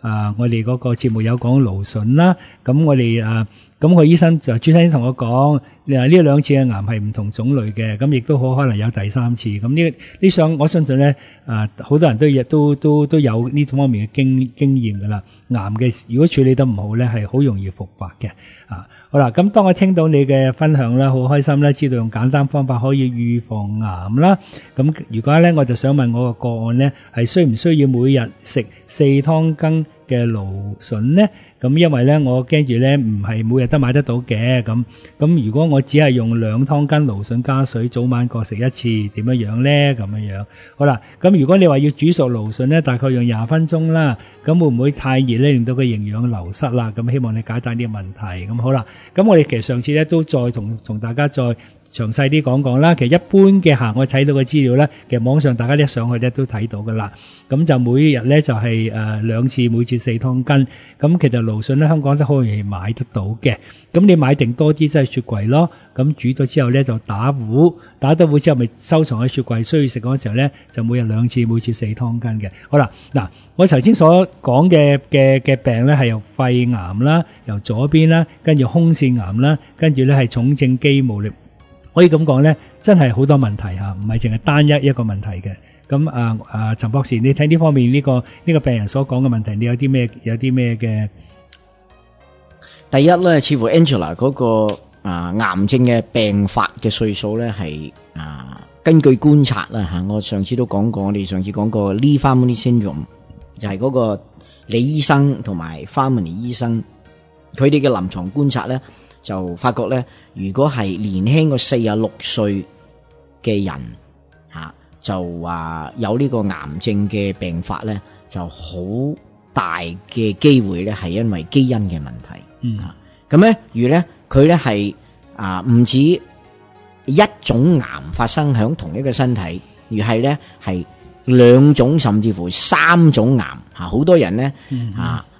啊，我哋嗰個節目有講蘆筍啦，咁我哋啊。咁個醫生就朱生同我講，你話呢兩次嘅癌係唔同種類嘅，咁亦都好可能有第三次。咁呢呢相我相信咧，啊好多人都亦都都都有呢種方面嘅經經驗噶啦。癌嘅如果處理得唔好咧，係好容易復發嘅。啊，好啦，咁當我聽到你嘅分享咧，好開心咧，知道用簡單方法可以預防癌啦。咁如果咧，我就想問我個個案咧，係需唔需要每日食四湯羹嘅蘆筍咧？咁因為咧我驚住咧唔係每日都買得到嘅，咁咁如果我只係用兩湯羹蘆筍加水，早晚各食一次，點樣樣咧？咁樣樣，好啦，咁如果你話要煮熟蘆筍咧，大概用廿分鐘啦，咁會唔會太熱咧，令到個營養流失啦？咁希望你解答呢個問題。咁好啦，咁我哋其實上次咧都再同同大家再。詳細啲講講啦，其實一般嘅行我睇到嘅資料咧，其實網上大家一上去咧都睇到噶啦。咁就每日咧就係誒兩次，每次四湯羹。咁其實蘆筍咧香港都好容易買得到嘅。咁你買定多啲，即係雪櫃咯。咁煮咗之後咧就打糊，打得糊之後咪收藏喺雪櫃。需要食嗰時候咧就每日兩次，每次四湯羹嘅。好啦，嗱我頭先所講嘅嘅嘅病咧係由肺癌啦，由左邊啦，跟住胸腺癌啦，跟住咧係重症肌無力。可以咁講咧，真係好多問題吓，唔係淨係單一一個問題嘅。咁啊啊，陳博士，你睇呢方面呢個呢個病人所講嘅問題，你有啲咩有啲咩嘅？第一咧，似乎 Angela 嗰個啊癌症嘅病發嘅歲數咧係啊，根據觀察啦吓，我上次都講過，我哋上次講過 Lee Family Syndrome 就係嗰個李醫生同埋 Family 醫生佢哋嘅臨床觀察咧，就發覺咧。如果係年輕過四十六歲嘅人吓，就話有呢個癌症嘅病發咧，就好大嘅機會咧，係因為基因嘅問題。嗯，咁咧，如咧佢咧係啊唔止一種癌發生响同一個身體，而係咧係兩種甚至乎三種癌吓，好多人咧啊。嗯嗯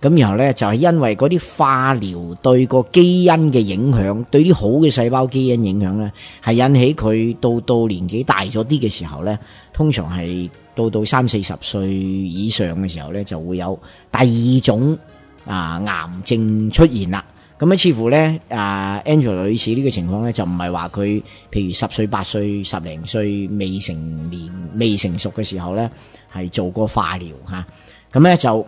咁然後咧就係因為嗰啲化療對個基因嘅影響，對啲好嘅細胞基因影響咧，係引起佢到到年紀大咗啲嘅時候咧，通常係到到三四十歲以上嘅時候咧，就會有第二種啊癌症出現啦。咁咧似乎咧啊，Angel 女士呢個情況咧就唔係話佢譬如十歲八歲十零歲未成年未成熟嘅時候咧係做過化療吓，咁咧就。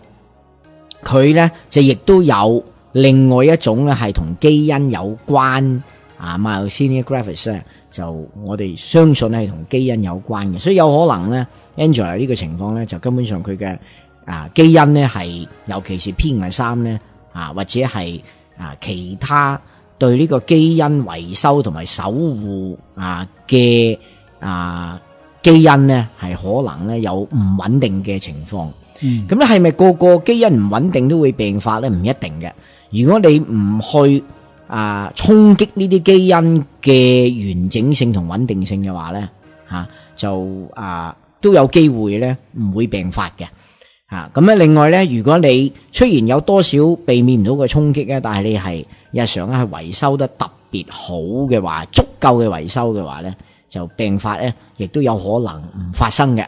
佢咧就亦都有另外一種咧，係同基因有關啊，myasthenia gravis 咧，就我哋相信係同基因有關嘅，所以有可能咧，Angela 呢個情況咧，就根本上佢嘅啊基因咧係，尤其是 P 五三咧啊，或者係啊其他對呢個基因維修同埋守護啊嘅啊基因咧，係可能咧有唔穩定嘅情況。咁咧係咪個個基因唔穩定都會病發咧？唔一定嘅。如果你唔去啊衝擊呢啲基因嘅完整性同穩定性嘅話咧，吓、就啊都有機會咧唔會病發嘅。吓咁咧，另外咧，如果你虽然有多少避免唔到嘅衝擊咧，但係你係日常咧係維修得特別好嘅話，足夠嘅維修嘅話咧，就病發咧亦都有可能唔發生嘅。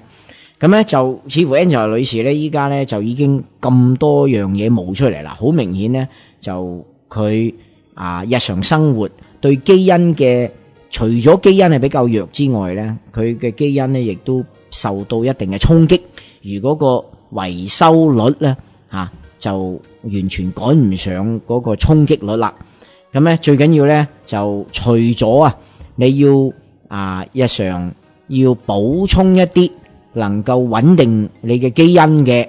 咁咧就似乎 Angel 女士咧，依家咧就已經咁多樣嘢冒出嚟啦，好明顯咧就佢啊日常生活對基因嘅，除咗基因係比較弱之外咧，佢嘅基因咧亦都受到一定嘅衝擊。如果個維修率咧吓就完全趕唔上嗰個衝擊率啦。咁咧最緊要咧就除咗啊你要啊日常要補充一啲。能够稳定你嘅基因嘅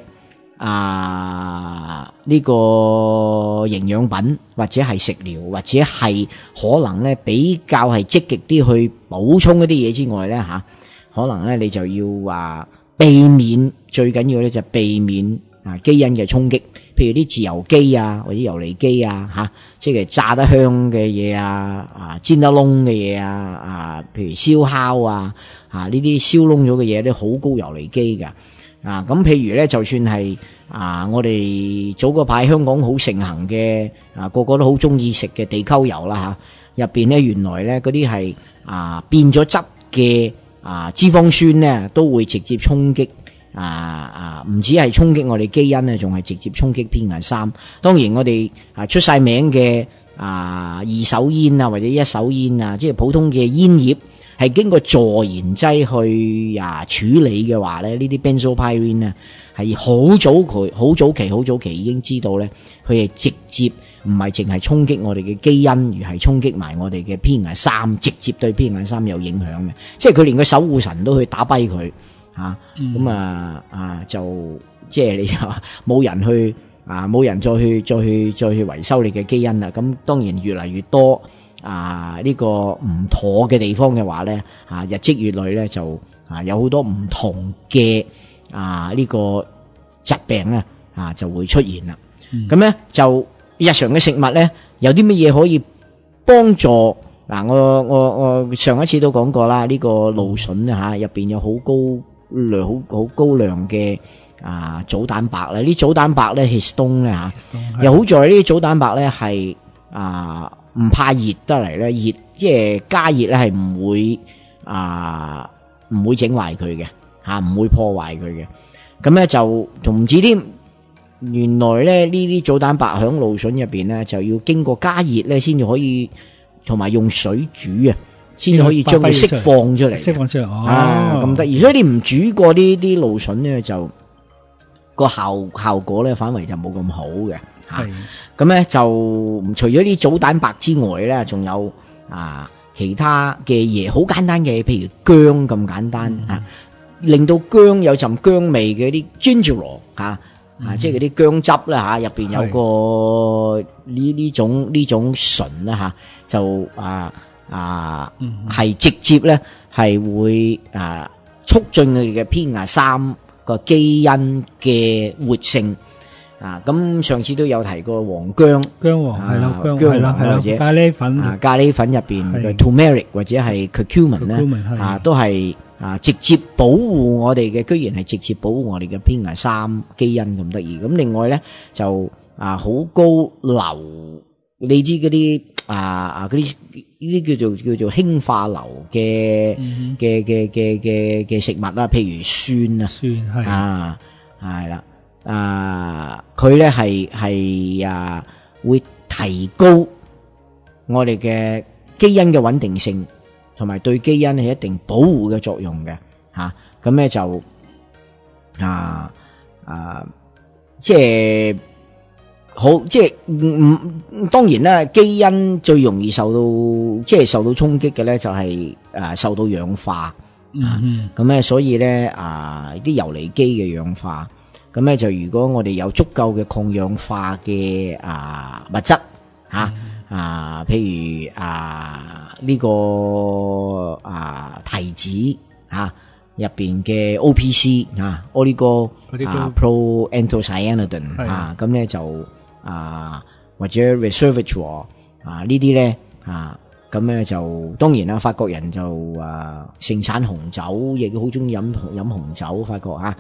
啊呢个营养品或者系食療或者系可能咧比较系积极啲去补充一啲嘢之外咧吓，可能咧你就要話避免最紧要咧就避免啊基因嘅冲击。譬如啲自由基啊，或者游離基啊，吓，即係炸得香嘅嘢啊，啊煎得燶嘅嘢啊，啊，譬如燒烤啊，啊呢啲燒燶咗嘅嘢都好高游離基噶，啊咁譬如咧，就算係啊，我哋早嗰排香港好盛行嘅啊，個個都好中意食嘅地溝油啦吓，入边咧原來咧嗰啲係啊變咗質嘅啊脂肪酸咧，都會直接衝擊。啊啊！唔止係衝擊我哋基因咧，仲係直接衝擊 P 五三。當然我哋啊出晒名嘅啊二手煙啊或者一手煙啊，即係普通嘅煙葉。係經過助燃劑去啊處理嘅話咧，呢啲 benzopyrene 咧係好早期、好早期、好早期已經知道咧，佢係直接唔係淨係衝擊我哋嘅基因，而係衝擊埋我哋嘅 PM 三，直接對 PM 三有影響嘅。即係佢連個守護神都去打跛佢嚇，咁、嗯、啊啊就即係你就 冇人去啊，冇人再去再去再去維修你嘅基因啦。咁當然越嚟越多。啊！呢、這個唔妥嘅地方嘅話咧，啊日積月累咧就啊有好多唔同嘅啊呢、這個疾病咧啊就會出現啦。咁、嗯、咧就日常嘅食物咧有啲乜嘢可以幫助嗱、啊？我我我上一次都講過啦，呢、這個蘆筍吓入邊有好高量好好高量嘅啊組蛋白啦。呢組蛋白咧 histone 咧吓，又好在呢啲組蛋白咧係啊。唔怕熱得嚟咧，熱即係加熱咧係唔會啊唔會整壞佢嘅吓，唔會破壞佢嘅。咁咧就同唔止添，原來咧呢啲組蛋白響蘆筍入邊咧就要經過加熱咧先至可以，同埋用水煮啊，先可以將佢釋放出嚟。釋放出嚟哦，咁得意。所以你唔煮過呢啲蘆筍咧，就個效效果咧反為就冇咁好嘅。係咁咧，就除咗啲組蛋白之外咧，仲有啊其他嘅嘢，好簡單嘅，譬如薑咁簡單啊，令到薑有陣薑味嘅啲 gingerol 吓。啊，即係嗰啲薑汁啦吓，入邊有個呢呢種呢種醇啦吓，就啊啊係直接咧係會啊促進佢哋嘅偏牙三個基因嘅活性。啊，咁上次都有提過黃薑，薑黃係啦，薑係啦，或者咖喱粉，啊咖喱粉入邊嘅 turmeric 或者係 curcumin 咧，啊都係啊直接保護我哋嘅，居然係直接保護我哋嘅偏牙三基因咁得意。咁另外咧就啊好高硫，你知嗰啲啊啊嗰啲呢啲叫做叫做氫化硫嘅嘅嘅嘅嘅嘅食物啦，譬如酸啊，酸係啊係啦。啊！佢咧係係啊，會提高我哋嘅基因嘅穩定性，同埋對基因係一定保護嘅作用嘅吓。咁、啊、咧就啊啊，即係好，即係唔唔，當然啦，基因最容易受到即係受到衝擊嘅咧，就係誒受到氧化。嗯咁咧，所以咧啊，啲游離基嘅氧化。咁咧就如果我哋有足夠嘅抗氧化嘅啊物質吓啊，譬如啊呢個啊提子吓入邊嘅 O P C 啊，oligo 啊 proanthocyanidin 啊，咁咧就啊或者 resveratrol 啊呢啲咧啊。咁咧就當然啦，法國人就啊盛產紅酒，亦都好中意飲飲紅酒。法國啊，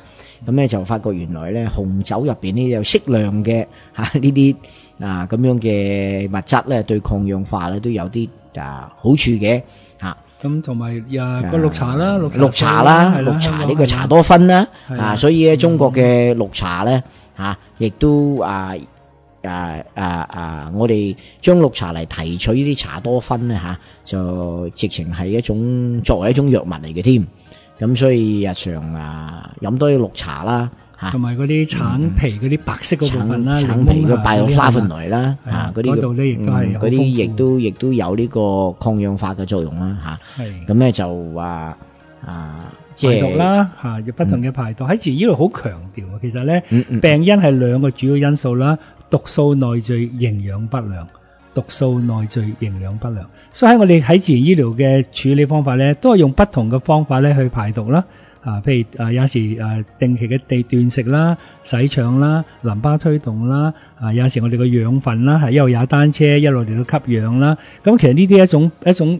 咁咧就發覺原來咧紅酒入邊呢有適量嘅嚇呢啲啊咁樣嘅物質咧，對抗氧化咧都有啲啊好處嘅嚇。咁同埋啊個綠茶啦，綠茶啦，綠茶呢個茶多酚啦啊，所以咧中國嘅綠茶咧嚇亦都啊。啊啊啊！我哋將綠茶嚟提取呢啲茶多酚咧吓，就直情係一種作為一種藥物嚟嘅添。咁所以日常啊飲多啲綠茶啦吓，同埋嗰啲橙皮嗰啲白色嗰部分啦，橙皮嘅拜奧沙芬來啦啊，嗰啲度咧亦都係嗰啲亦都亦都有呢個抗氧化嘅作用啦吓。係咁咧就話啊。排毒啦，吓，有不同嘅排毒喺自然醫療好強調。其實咧，病因係兩個主要因素啦，毒素內聚、營養不良。毒素內聚、營養不良，所以喺我哋喺自然醫療嘅處理方法咧，都係用不同嘅方法咧去排毒啦。啊，譬如啊，有時誒定期嘅地斷食啦、洗腸啦、淋巴推動啦，啊，有時我哋嘅養分啦，係一路踩單車一路嚟到吸氧啦。咁其實呢啲一種一種。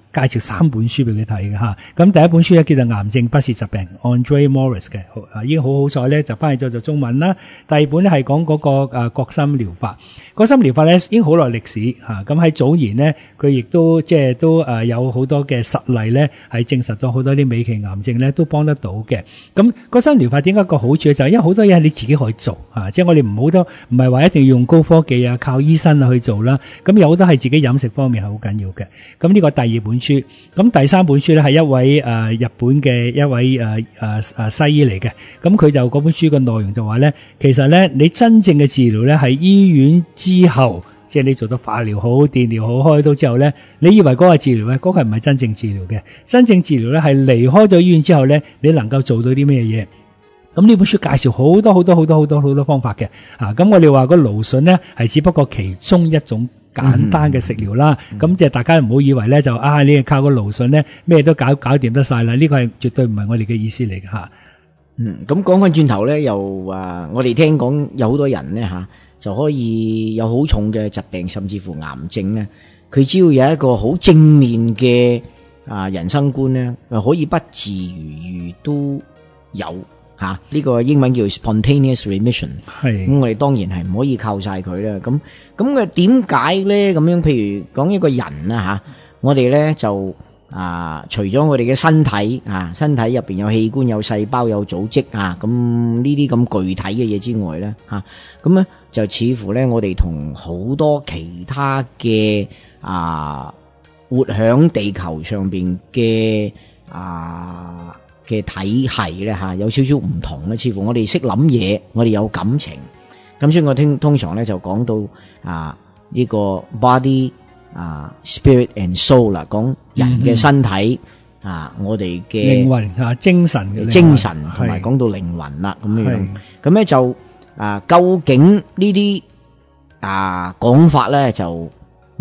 介紹三本書俾佢睇嘅嚇，咁第一本書咧叫做《癌症不是疾病》，Andre Morris 嘅，啊已經好好彩咧就翻譯咗做中文啦。第二本咧係講嗰個誒國心療法，國心療法咧已經好耐歷史嚇，咁喺早年咧佢亦都即係都誒有好多嘅實例咧係證實咗好多啲美期癌症咧都幫得到嘅。咁國心療法點解個好處就係因為好多嘢係你自己可以做嚇，即係我哋唔好多唔係話一定要用高科技啊靠醫生去做啦，咁有好多係自己飲食方面係好緊要嘅。咁呢個第二本书，咁第三本書咧係一位诶、日本嘅一位诶诶诶西醫嚟嘅，咁佢就嗰本書嘅內容就話咧，其實咧你真正嘅治療咧係醫院之後，即係你做咗化療好、電療好、開刀之後咧，你以為嗰個治療咧，嗰、個唔係真正治療嘅，真正治療咧係離開咗醫院之後咧，你能夠做到啲咩嘢？咁呢本書介紹好多好多好多好多好多方法嘅，啊，咁我哋話個蘆筍咧係只不過其中一種。簡單嘅食療啦，咁即係大家唔好以為咧就啊，你係靠個蘆筍咧咩都搞搞掂得晒啦，呢個係絕對唔係我哋嘅意思嚟嘅吓。嗯，咁講翻轉頭咧，又啊，我哋聽講有好多人咧吓，就可以有好重嘅疾病，甚至乎癌症咧，佢只要有一個好正面嘅啊人生觀咧，可以不治如愈都有。吓、啊，呢、這個英文叫 spontaneous remission，係咁我哋當然係唔可以靠晒佢啦。咁咁嘅點解咧？咁樣譬如講一個人啊吓，我哋咧就啊，除咗我哋嘅身體啊，身體入邊有器官、有細胞、有組織啊，咁呢啲咁具體嘅嘢之外咧，吓咁咧就似乎咧，我哋同好多其他嘅啊活響地球上邊嘅啊。嘅体系咧吓，有少少唔同咧。似乎我哋識諗嘢，我哋有感情。咁所以我听通常咧就讲到啊呢个 body 啊 spirit and soul 啦，讲人嘅身體啊，我哋嘅灵魂啊，精神嘅精神，同埋讲到灵魂啦咁样。咁咧就啊，究竟呢啲啊讲法咧就？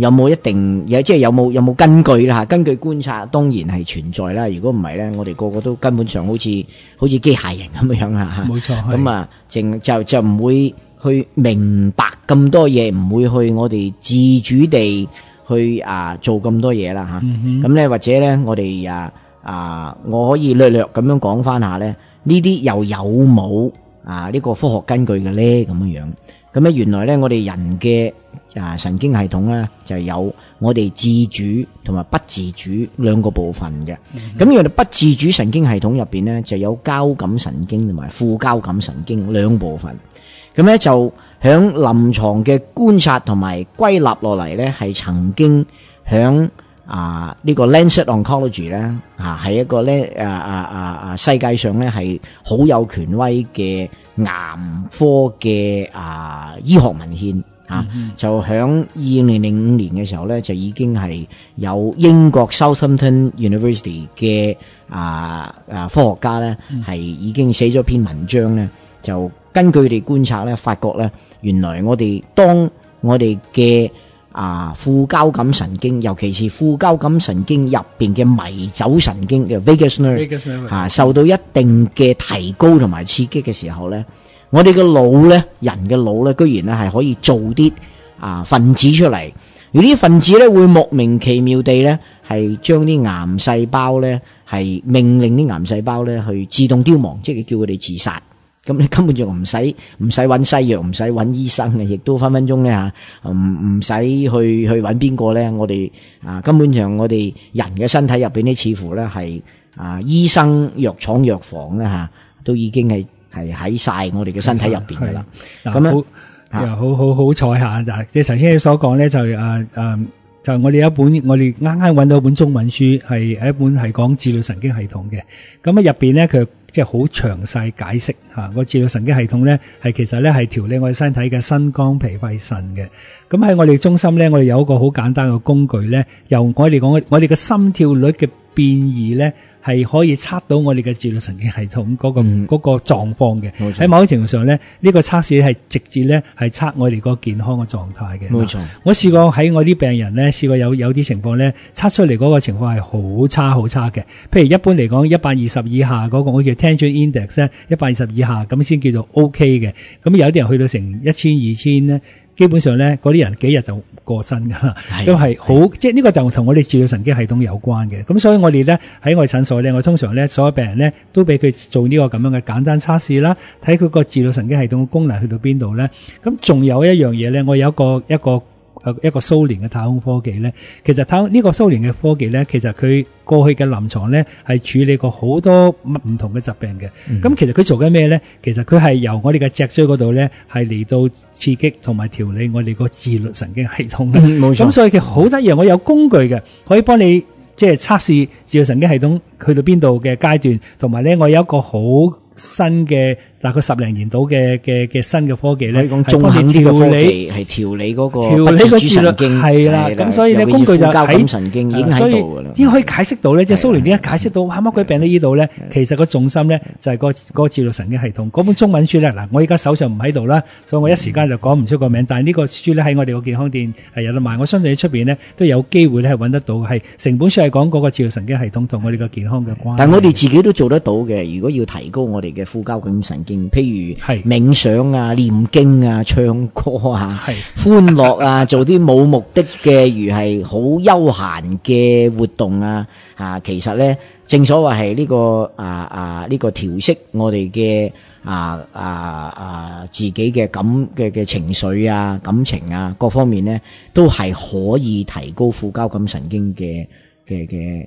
有冇一定有即係有冇有冇根據啦？吓，根據觀察當然係存在啦。如果唔係咧，我哋個個都根本上好似好似機械人咁樣啊！冇錯，咁啊，淨就就唔會去明白咁多嘢，唔會去我哋自主地去啊做咁多嘢啦吓。咁咧或者咧，我哋啊啊，我可以略略咁樣講翻下咧，呢啲又有冇啊呢個科學根據嘅咧？咁樣樣咁咧，原來咧我哋人嘅。啊，神經系統咧就有我哋自主同埋不自主兩個部分嘅。咁我哋不自主神經系統入邊咧就有交感神經同埋副交感神經兩部分。咁咧就響臨床嘅觀察同埋歸納落嚟咧，係曾經響啊呢個 Lancet Oncology 咧啊係一個咧啊啊啊啊世界上咧係好有權威嘅癌科嘅啊醫學文獻。啊！就響二零零五年嘅時候咧，就已經係有英國 Southampton University 嘅啊啊科學家咧，係已經寫咗篇文章咧，就根據佢哋觀察咧，發覺咧，原來我哋當我哋嘅啊副交感神經，尤其是副交感神經入邊嘅迷走神經嘅 vagus nerve 啊，受到一定嘅提高同埋刺激嘅時候咧。我哋嘅腦咧，人嘅腦咧，居然咧係可以做啲啊分子出嚟，而啲分子咧會莫名其妙地咧係將啲癌細胞咧係命令啲癌細胞咧去自動凋亡，即係叫佢哋自殺。咁你根本就唔使唔使揾西藥，唔使揾醫生嘅，亦都分分鐘咧吓，唔唔使去去揾邊個咧。我哋啊根本上我哋人嘅身體入边咧，似乎咧係啊醫生藥廠藥房咧吓，都已經係。係喺晒我哋嘅身體入邊噶啦，咁樣又好好好彩吓，嗱，即係頭先你所講咧，就誒誒，就我哋一本我哋啱啱搵到一本中文書，係一本係講治療神經系統嘅，咁啊入邊咧佢即係好詳細解釋吓，個治療神經系統咧係其實咧係調理我哋身體嘅心肝脾肺腎嘅，咁喺我哋中心咧，我哋有一個好簡單嘅工具咧，由我哋講我哋嘅心跳率嘅變異咧，係可以測到我哋嘅自律神經系統嗰、個嗯嗰、個狀況嘅。喺某種程度上咧，呢、個測試係直接咧係測我哋個健康嘅狀態嘅。冇錯我試過喺我啲病人咧，試過有有啲情況咧，測出嚟嗰個情況係好差好差嘅。譬如一般嚟講，一百二十以下嗰、個我叫 tension index 咧，一百二十以下咁先叫做 OK 嘅。咁有啲人去到成一千二千咧，基本上咧嗰啲人幾日就過身㗎啦。係咁係好，即係呢個就同我哋治疗神經系統有關嘅。咁所以我哋咧喺我哋診所咧，我通常咧所有病人咧都俾佢做呢個咁樣嘅簡單測試啦，睇佢個自律神經系統嘅功能去到邊度咧。咁仲有一樣嘢咧，我有一個一個誒一個蘇聯嘅太空科技咧，其實太空呢個蘇聯嘅科技咧，其實佢過去嘅臨床咧係處理過好多唔同嘅疾病嘅。咁、其實佢做緊咩咧？其實佢係由我哋嘅脊椎嗰度咧係嚟到刺激同埋調理我哋個自律神經系統嘅。嗯冇錯咁所以佢好得意，我有工具嘅，可以幫你即係測試自律神經系統去到邊度嘅階段，同埋咧我有一個好新嘅大概十零年到嘅嘅嘅新嘅科技咧，可以講係幫你中肯啲理。科技係調理嗰個調理不自主個自律神經係啦，咁所以咧工具就喺神經已以喺度㗎啦。點可以解釋到咧？即係蘇聯點解解釋到哇乜鬼病到呢度咧？其實個重心咧就係個嗰個自律神經系統。嗰本中文書咧，嗱我而家手上唔喺度啦，所以我一時間就講唔出個名。但係呢個書咧喺我哋個健康店係有得賣，我相信喺出邊咧都有機會咧係揾得到。係成本書係講嗰個自律神經系統同我哋個健康嘅關係。但係我哋自己都做得到嘅。如果要提高我哋嘅副交感神經，譬如係冥想啊、念经啊、唱歌啊、係歡樂啊，做啲冇目的嘅，如系好休闲嘅活动啊，啊，其实咧，正所謂係呢个啊啊呢、個調適我哋嘅啊啊啊自己嘅感嘅嘅情绪啊、感情啊各方面咧，都系可以提高副交感神经嘅嘅嘅。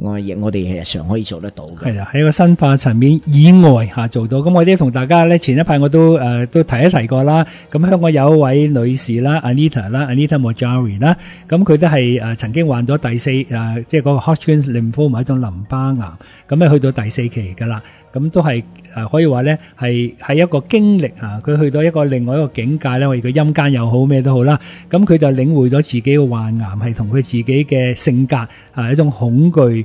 我亦我哋日常可以做得到嘅。係啊，喺個生化層面以外吓做到。咁我哋同大家咧前一排我都誒、都提一提過啦。咁香港有一位女士啦，Anita 啦，Anita Mojari 啦，咁佢都係誒、曾經患咗第四誒、即係嗰個 Hodgkin lymphoma 一種淋巴癌，咁咧去到第四期㗎啦。咁都係誒、可以話咧係係一個經歷啊！佢去到一個另外一個境界咧，我哋叫陰間又好咩都好啦。咁佢就領會咗自己嘅患癌係同佢自己嘅性格啊一種恐懼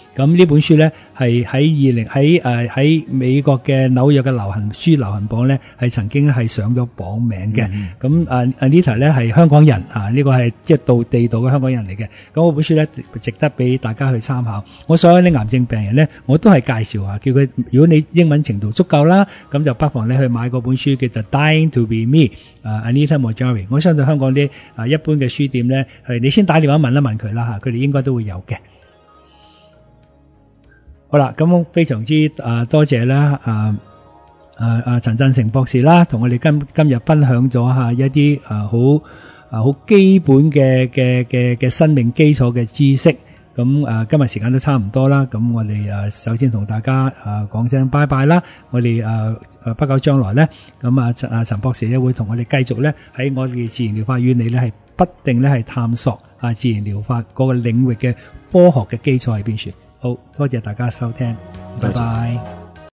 咁呢本書咧係喺二零喺誒喺美國嘅紐約嘅流行書流行榜咧係曾經係上咗榜名嘅。咁啊 Anita 咧係香港人啊，呢、個係即係道地道嘅香港人嚟嘅。咁我本書咧值得俾大家去參考。我所有啲癌症病人咧，我都係介紹下，叫佢如果你英文程度足夠啦，咁就不妨你去買嗰本書叫做《Dying to Be Me》啊，Anita Mojari。我相信香港啲啊一般嘅書店咧，係你先打電話問一問佢啦嚇，佢哋應該都會有嘅。好啦，咁非常之啊多謝啦啊啊啊陳振成博士啦，同我哋今今日分享咗下一啲啊好啊好基本嘅嘅嘅嘅生命基礎嘅知識。咁啊今日時間都差唔多啦，咁我哋啊首先同大家啊講聲拜拜啦。我哋啊啊不久將來咧，咁啊陳啊陈博士咧會同我哋繼續咧喺我哋自然療法院里咧係不定咧係探索啊自然療法嗰個領域嘅科學嘅基礎喺邊處。好多谢大家收听，拜拜。